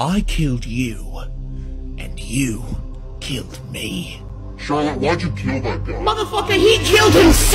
I killed you, and you killed me. Charlotte, why'd you kill that guy? Motherfucker, he killed himself!